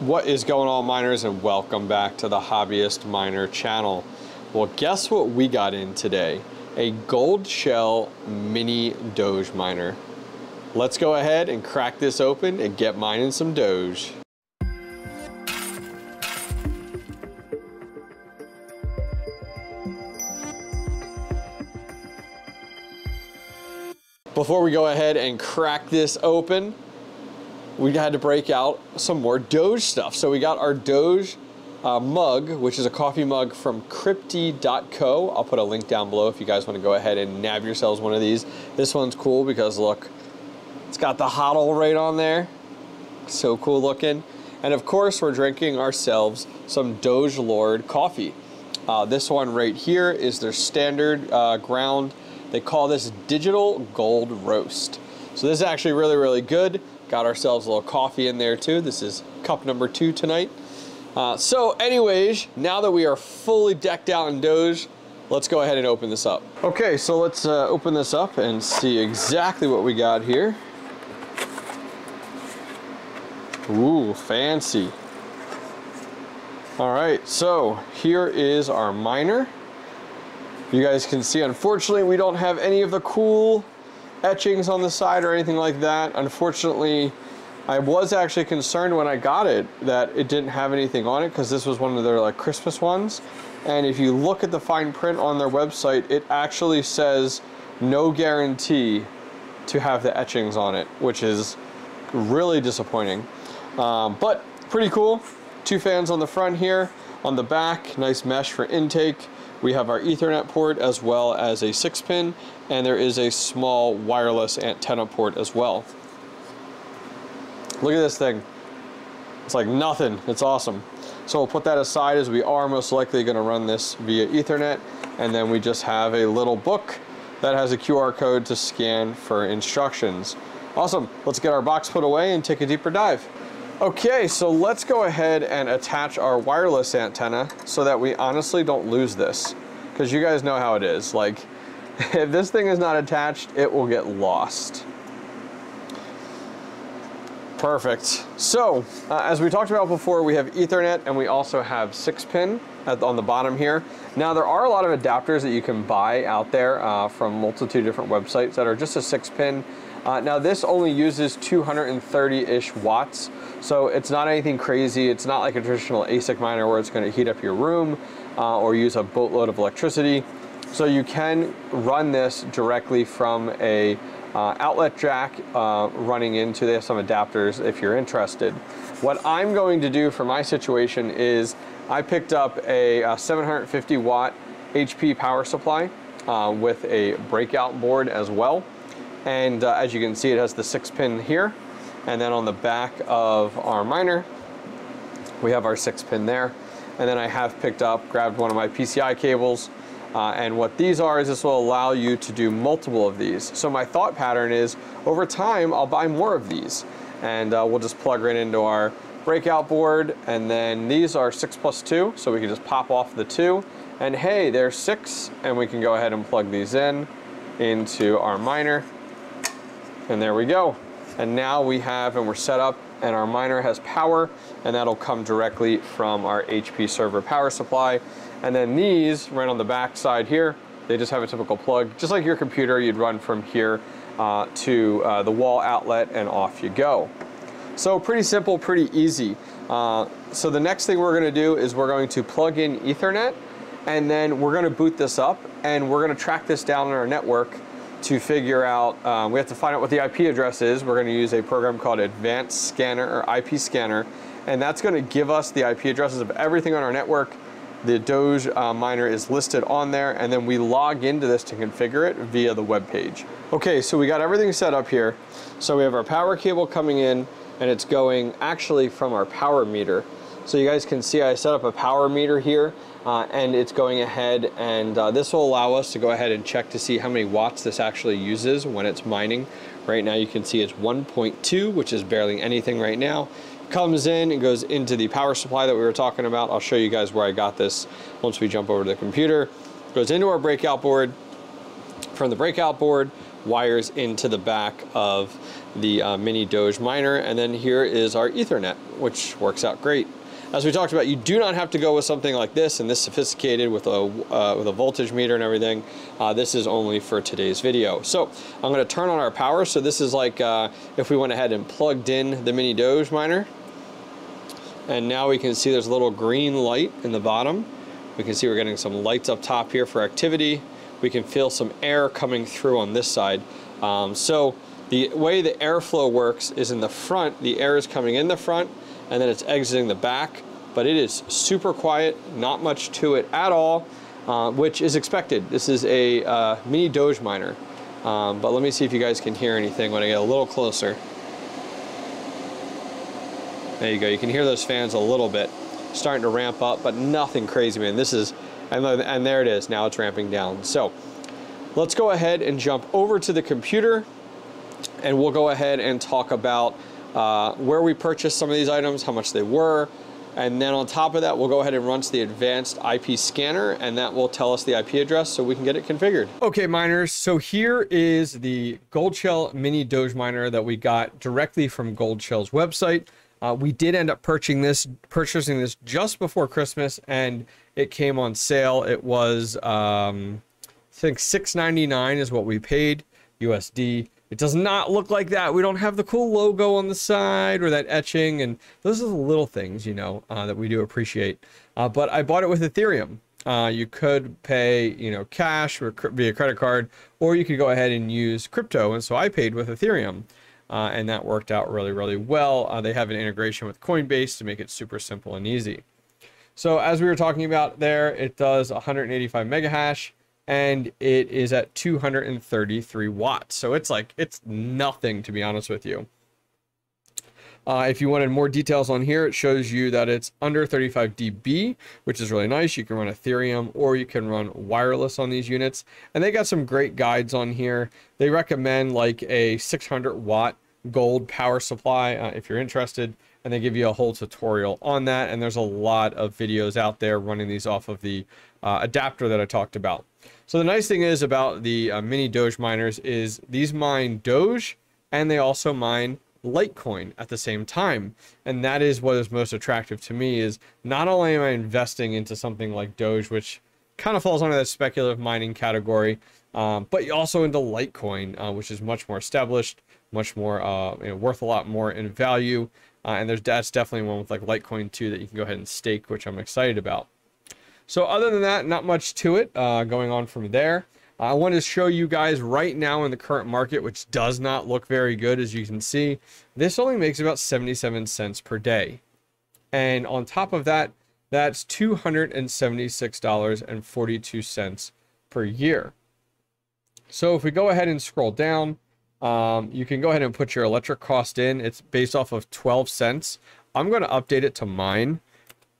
What is going on miners and welcome back to the Hobbyist Miner channel. Well, guess what we got in today? A Goldshell mini Doge miner. Let's go ahead and crack this open and get mining some Doge. Before we go ahead and crack this open, we had to break out some more Doge stuff. So we got our Doge uh, mug, which is a coffee mug from Cryptee.co. I'll put a link down below if you guys want to go ahead and nab yourselves one of these. This one's cool because look, it's got the HODL right on there. So cool looking. And of course, we're drinking ourselves some DogeLord coffee. Uh, this one right here is their standard uh, ground. They call this Digital Gold Roast. So this is actually really, really good. Got ourselves a little coffee in there too. This is cup number two tonight. Uh, so anyways, now that we are fully decked out in Doge, let's go ahead and open this up. Okay, so let's uh, open this up and see exactly what we got here. Ooh, fancy. All right, so here is our miner. You guys can see, unfortunately, we don't have any of the cool etchings on the side or anything like that. Unfortunately, I was actually concerned when I got it that it didn't have anything on it because this was one of their like Christmas ones. And if you look at the fine print on their website, it actually says no guarantee to have the etchings on it, which is really disappointing. Um, but pretty cool. Two fans on the front here. On the back, nice mesh for intake. We have our ethernet port as well as a six pin and there is a small wireless antenna port as well. Look at this thing. It's like nothing, it's awesome. So we'll put that aside as we are most likely gonna run this via ethernet and then we just have a little book that has a QR code to scan for instructions. Awesome, let's get our box put away and take a deeper dive. Okay, so let's go ahead and attach our wireless antenna so that we honestly don't lose this. Because you guys know how it is. Like, if this thing is not attached, it will get lost. Perfect. So, uh, as we talked about before, we have Ethernet and we also have 6-pin on the bottom here. Now, there are a lot of adapters that you can buy out there uh, from multitude of different websites that are just a 6-pin. Uh, now, this only uses 230-ish watts, so it's not anything crazy. It's not like a traditional ASIC miner where it's going to heat up your room uh, or use a boatload of electricity. So you can run this directly from a uh, outlet jack uh, running into this, some adapters if you're interested. What I'm going to do for my situation is I picked up a, a 750 watt HP power supply uh, with a breakout board as well. And uh, as you can see, it has the six pin here and then on the back of our miner, we have our six pin there. And then I have picked up, grabbed one of my PCI cables. Uh, and what these are is this will allow you to do multiple of these. So my thought pattern is over time, I'll buy more of these and uh, we'll just plug right into our breakout board. And then these are six plus two. So we can just pop off the two and hey, there's six and we can go ahead and plug these in into our miner. And there we go. And now we have, and we're set up, and our miner has power, and that'll come directly from our HP server power supply. And then these, right on the back side here, they just have a typical plug. Just like your computer, you'd run from here uh, to uh, the wall outlet, and off you go. So pretty simple, pretty easy. Uh, so the next thing we're gonna do is we're going to plug in Ethernet, and then we're gonna boot this up, and we're gonna track this down in our network to figure out, um, we have to find out what the IP address is. We're going to use a program called Advanced Scanner or IP Scanner, and that's going to give us the IP addresses of everything on our network. The Doge uh, miner is listed on there, and then we log into this to configure it via the web page. Okay, so we got everything set up here. So we have our power cable coming in, and it's going actually from our power meter. So you guys can see I set up a power meter here uh, and it's going ahead and uh, this will allow us to go ahead and check to see how many watts this actually uses when it's mining. Right now you can see it's 1.2 which is barely anything right now. Comes in and goes into the power supply that we were talking about. I'll show you guys where I got this once we jump over to the computer. Goes into our breakout board. From the breakout board wires into the back of the uh, mini Doge miner. And then here is our ethernet, which works out great. As we talked about, you do not have to go with something like this and this sophisticated with a, uh, with a voltage meter and everything. Uh, this is only for today's video. So I'm gonna turn on our power. So this is like uh, if we went ahead and plugged in the mini Doge miner. And now we can see there's a little green light in the bottom. We can see we're getting some lights up top here for activity. We can feel some air coming through on this side. Um, so the way the airflow works is in the front, the air is coming in the front and then it's exiting the back. But it is super quiet, not much to it at all, uh, which is expected. This is a uh, mini Doge miner. Um, but let me see if you guys can hear anything when I get a little closer. There you go, you can hear those fans a little bit. Starting to ramp up, but nothing crazy, man. This is, and, and there it is, now it's ramping down. So let's go ahead and jump over to the computer and we'll go ahead and talk about uh, where we purchased some of these items, how much they were, and then on top of that, we'll go ahead and run to the advanced IP scanner and that will tell us the IP address so we can get it configured. Okay, miners, so here is the Goldshell mini Doge miner that we got directly from Goldshell's website. Uh, we did end up purchasing this, purchasing this just before Christmas and it came on sale. It was, um, I think 6.99 is what we paid USD. It does not look like that. We don't have the cool logo on the side or that etching. And those are the little things, you know, uh, that we do appreciate. Uh, but I bought it with Ethereum. Uh, you could pay, you know, cash or via credit card, or you could go ahead and use crypto. And so I paid with Ethereum. Uh, and that worked out really, really well. Uh, they have an integration with Coinbase to make it super simple and easy. So as we were talking about there, it does 185 mega hash and it is at 233 watts. So it's like, it's nothing to be honest with you. Uh, if you wanted more details on here, it shows you that it's under 35 dB, which is really nice. You can run Ethernet or you can run wireless on these units. And they got some great guides on here. They recommend like a 600 watt gold power supply uh, if you're interested. And they give you a whole tutorial on that. And there's a lot of videos out there running these off of the uh, adapter that I talked about. So the nice thing is about the uh, mini Doge miners is these mine Doge and they also mine Litecoin at the same time. And that is what is most attractive to me is not only am I investing into something like Doge, which kind of falls under that speculative mining category, um, but also into Litecoin, uh, which is much more established, much more uh, you know, worth a lot more in value. Uh, and there's that's definitely one with like Litecoin too that you can go ahead and stake, which I'm excited about. So other than that, not much to it uh, going on from there. I want to show you guys right now in the current market, which does not look very good, as you can see. This only makes about 77 cents per day. And on top of that, that's $276.42 per year. So if we go ahead and scroll down, um, you can go ahead and put your electric cost in. It's based off of 12 cents. I'm going to update it to mine,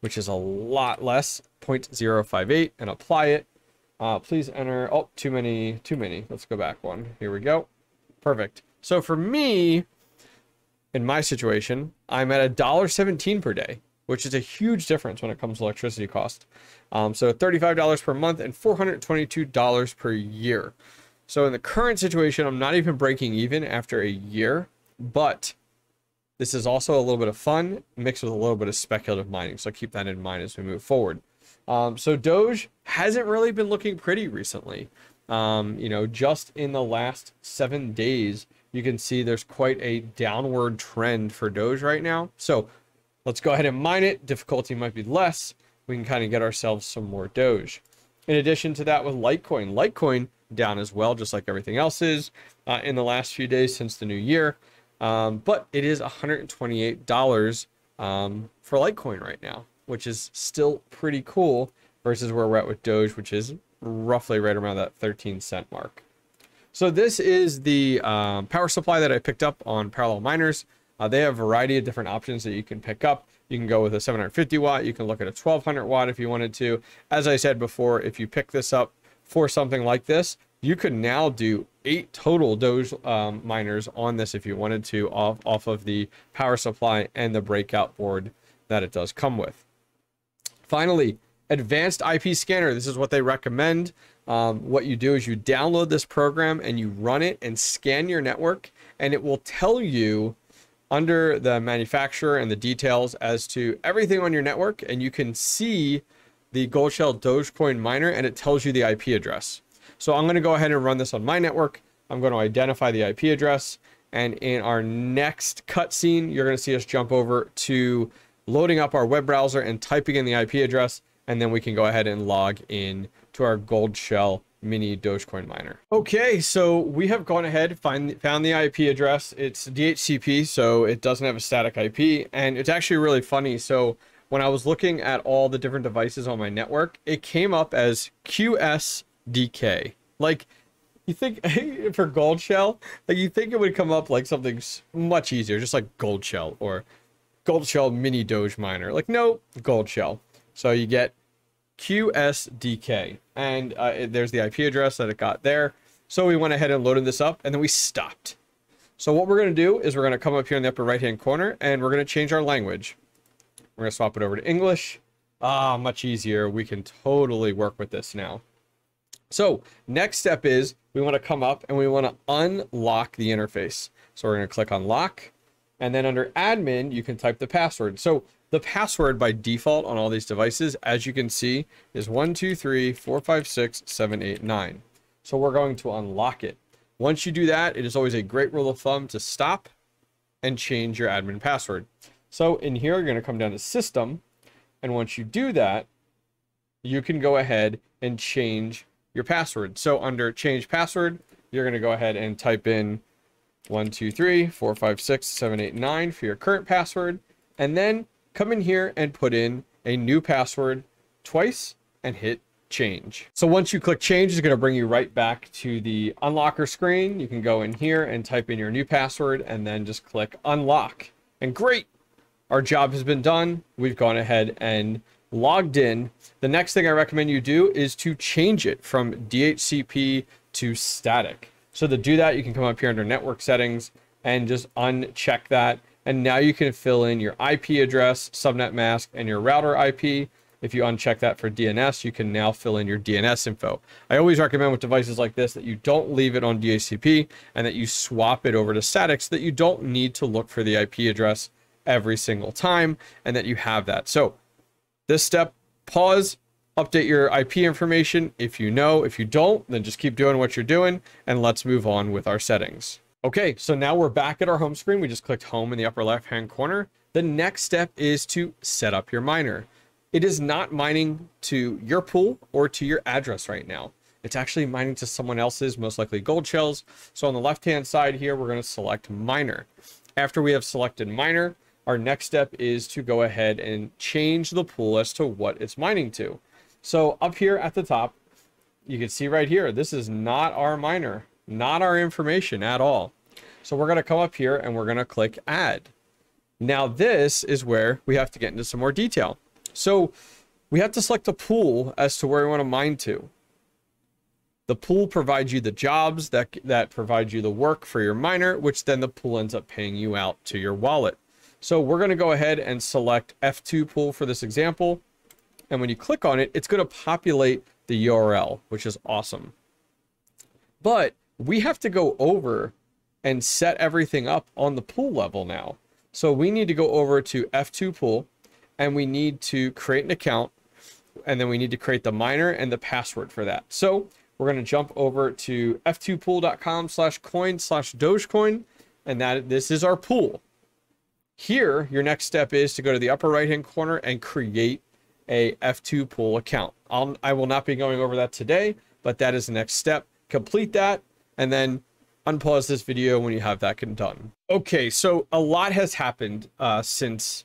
which is a lot less, 0.058, and apply it. Uh, please enter, oh, too many, too many. Let's go back one. Here we go. Perfect. So for me, in my situation, I'm at a dollar seventeen per day, which is a huge difference when it comes to electricity cost. Um, so $35 per month and $422 per year. So in the current situation, I'm not even breaking even after a year, but this is also a little bit of fun mixed with a little bit of speculative mining. So keep that in mind as we move forward. Um, so Doge hasn't really been looking pretty recently. Um, you know, just in the last seven days, you can see there's quite a downward trend for Doge right now. So let's go ahead and mine it. Difficulty might be less. We can kind of get ourselves some more Doge. In addition to that with Litecoin, Litecoin down as well, just like everything else is uh, in the last few days since the new year. Um, but it is $128 um, for Litecoin right now which is still pretty cool versus where we're at with Doge, which is roughly right around that 13 cent mark. So this is the um, power supply that I picked up on Parallel Miners. Uh, they have a variety of different options that you can pick up. You can go with a 750 watt. You can look at a 1200 watt if you wanted to. As I said before, if you pick this up for something like this, you could now do eight total Doge um, miners on this if you wanted to off, off of the power supply and the breakout board that it does come with. Finally, advanced IP scanner. This is what they recommend. um, what you do is you download this program and you run it and scan your network, and it will tell you under the manufacturer and the details as to everything on your network, and you can see the Goldshell Dogecoin miner, and it tells you the IP address. So I'm going to go ahead and run this on my network. I'm going to identify the IP address, and in our next cutscene, you're going to see us jump over to loading up our web browser and typing in the IP address, and then we can go ahead and log in to our Goldshell mini Dogecoin miner. Okay, so we have gone ahead, find, found the IP address. It's DHCP, so it doesn't have a static IP, and it's actually really funny. So when I was looking at all the different devices on my network, it came up as QSDK. Like, you think for Goldshell, like you think it would come up like something much easier, just like Goldshell or Goldshell mini Doge miner. Like, no, Goldshell. So you get QSDK, and uh, there's the IP address that it got there. So we went ahead and loaded this up, and then we stopped. So what we're going to do is we're going to come up here in the upper right-hand corner, and we're going to change our language. We're going to swap it over to English. Ah, much easier. We can totally work with this now. So next step is we want to come up and we want to unlock the interface. So we're going to click on lock, and then under admin, you can type the password. So the password by default on all these devices, as you can see, is 123456789. So we're going to unlock it. Once you do that, it is always a great rule of thumb to stop and change your admin password. So in here, you're going to come down to system. And once you do that, you can go ahead and change your password. So under change password, you're going to go ahead and type in 123456789 for your current password. And then come in here and put in a new password twice and hit change. So once you click change, it's going to bring you right back to the unlocker screen. You can go in here and type in your new password and then just click unlock. And great, our job has been done. We've gone ahead and logged in. The next thing I recommend you do is to change it from DHCP to static. So to do that, you can come up here under network settings and just uncheck that and now you can fill in your IP address, subnet mask, and your router IP. If you uncheck that for DNS, you can now fill in your DNS info. I always recommend with devices like this that you don't leave it on DHCP and that you swap it over to static so that you don't need to look for the IP address every single time and that you have that. So this step, pause, update your IP information if you know. If you don't, then just keep doing what you're doing and let's move on with our settings. Okay, so now we're back at our home screen. We just clicked home in the upper left hand corner. The next step is to set up your miner. It is not mining to your pool or to your address right now. It's actually mining to someone else's, most likely Goldshell's. So on the left hand side here, we're going to select miner. After we have selected miner, our next step is to go ahead and change the pool as to what it's mining to. So up here at the top, you can see right here, this is not our miner not our information at all. So we're going to come up here and we're going to click add. Now this is where we have to get into some more detail. So we have to select a pool as to where we want to mine to. The pool provides you the jobs that, that provide you the work for your miner, which then the pool ends up paying you out to your wallet. So we're going to go ahead and select F2 pool for this example. And when you click on it, it's going to populate the URL, which is awesome. But we have to go over and set everything up on the pool level now. So we need to go over to F2 pool and we need to create an account and then we need to create the miner and the password for that. So we're going to jump over to f2pool.com slash coin slash Dogecoin and that this is our pool. Here, your next step is to go to the upper right hand corner and create a F2 pool account. I'll, I will not be going over that today, but that is the next step. Complete that and then unpause this video when you have that done. Okay, so a lot has happened uh, since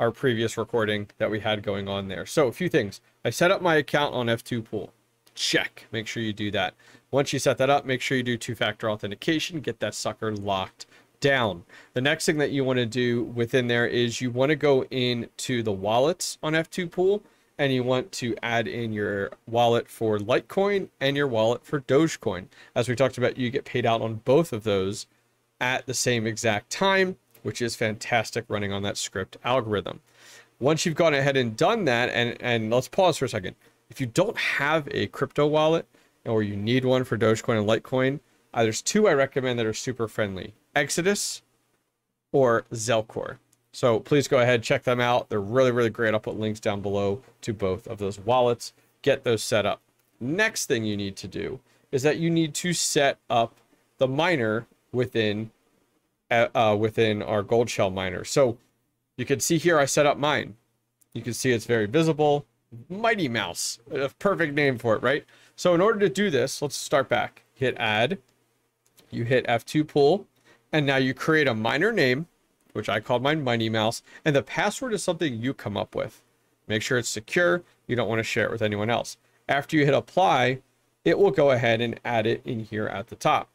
our previous recording that we had going on there. So a few things. I set up my account on F2 Pool. Check. Make sure you do that. Once you set that up, make sure you do two-factor authentication. Get that sucker locked down. The next thing that you want to do within there is you want to go into the wallets on F2 Pool and you want to add in your wallet for Litecoin and your wallet for Dogecoin. As we talked about, you get paid out on both of those at the same exact time, which is fantastic running on that Scrypt algorithm. Once you've gone ahead and done that, and, and let's pause for a second. If you don't have a crypto wallet, or you need one for Dogecoin and Litecoin, uh, there's two I recommend that are super friendly Exodus or Zelcore. So please go ahead, check them out. They're really, really great. I'll put links down below to both of those wallets. Get those set up. Next thing you need to do is that you need to set up the miner within uh, uh, within our Goldshell miner. So you can see here I set up mine. You can see it's very visible. Mighty Mouse, a perfect name for it, right? So in order to do this, let's start back. Hit add, you hit F2 pool, and now you create a miner name, which I called mine Mighty Mouse, and the password is something you come up with. Make sure it's secure. You don't want to share it with anyone else. After you hit apply, it will go ahead and add it in here at the top.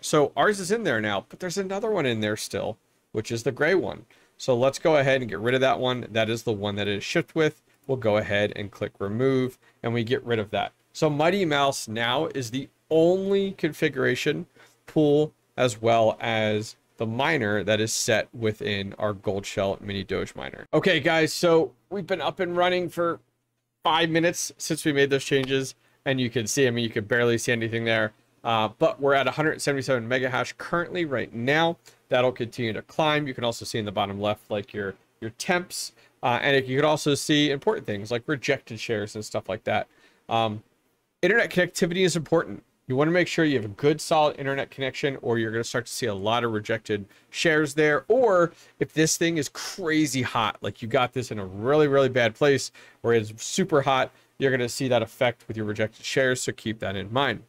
So ours is in there now, but there's another one in there still, which is the gray one. So let's go ahead and get rid of that one. That is the one that it is shipped with. We'll go ahead and click remove and we get rid of that. So Mighty Mouse now is the only configuration pool as well as the miner that is set within our Goldshell mini doge miner. Okay guys, so we've been up and running for five minutes since we made those changes and you can see, I mean, you can barely see anything there. Uh, but we're at 177 mega hash currently right now. That'll continue to climb. You can also see in the bottom left, like your, your temps. Uh, and you can also see important things like rejected shares and stuff like that. Um, internet connectivity is important. You want to make sure you have a good solid internet connection or you're going to start to see a lot of rejected shares there. Or if this thing is crazy hot, like you got this in a really, really bad place where it's super hot, you're going to see that effect with your rejected shares. So keep that in mind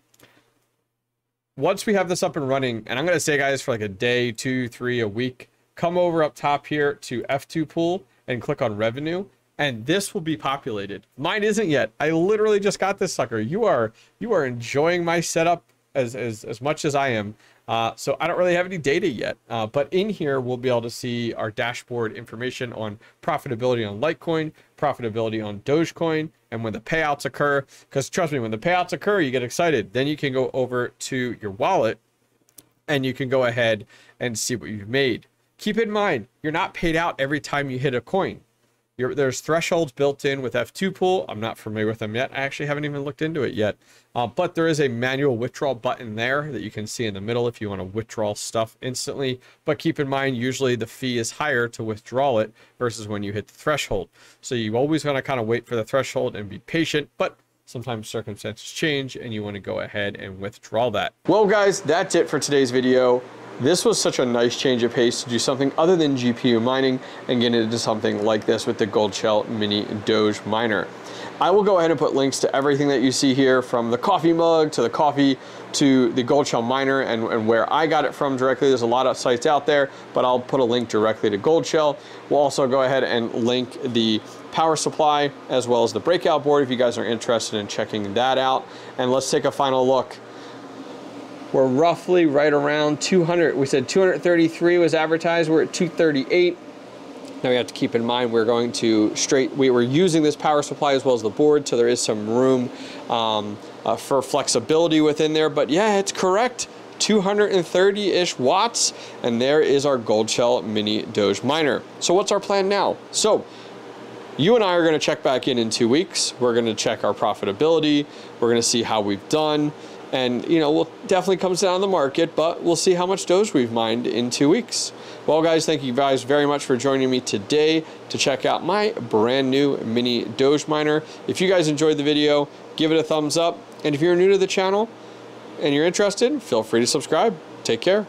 once we have this up and running, and I'm going to say, guys, for like a day, two, three, a week, come over up top here to F2 pool and click on revenue. And this will be populated. Mine isn't yet. I literally just got this sucker. You are you are enjoying my setup as as, as much as I am. Uh, so I don't really have any data yet, uh, but in here we'll be able to see our dashboard information on profitability on Litecoin, profitability on Dogecoin, and when the payouts occur. Because trust me, when the payouts occur, you get excited. Then you can go over to your wallet and you can go ahead and see what you've made. Keep in mind, you're not paid out every time you hit a coin. You're, there's thresholds built in with F2 pool. I'm not familiar with them yet. I actually haven't even looked into it yet. Uh, but there is a manual withdrawal button there that you can see in the middle if you want to withdraw stuff instantly. But keep in mind, usually the fee is higher to withdraw it versus when you hit the threshold. So you always want to kind of wait for the threshold and be patient. But sometimes circumstances change and you want to go ahead and withdraw that. Well, guys, that's it for today's video. This was such a nice change of pace to do something other than GPU mining and get into something like this with the Goldshell Mini Doge Miner. I will go ahead and put links to everything that you see here from the coffee mug to the coffee to the Goldshell Miner and, and where I got it from directly. There's a lot of sites out there, but I'll put a link directly to Goldshell. We'll also go ahead and link the power supply as well as the breakout board if you guys are interested in checking that out. And let's take a final look we're roughly right around 200. We said 233 was advertised. We're at 238. Now we have to keep in mind we're going to straight, we were using this power supply as well as the board, so there is some room um, uh, for flexibility within there. But yeah, it's correct. 230-ish watts, and there is our Goldshell Mini Doge Miner. So what's our plan now? So you and I are gonna check back in in two weeks. We're gonna check our profitability. We're gonna see how we've done. And, you know, we'll definitely comes down the market, but we'll see how much Doge we've mined in two weeks. Well, guys, thank you guys very much for joining me today to check out my brand new mini Doge miner. If you guys enjoyed the video, give it a thumbs up. And if you're new to the channel and you're interested, feel free to subscribe. Take care.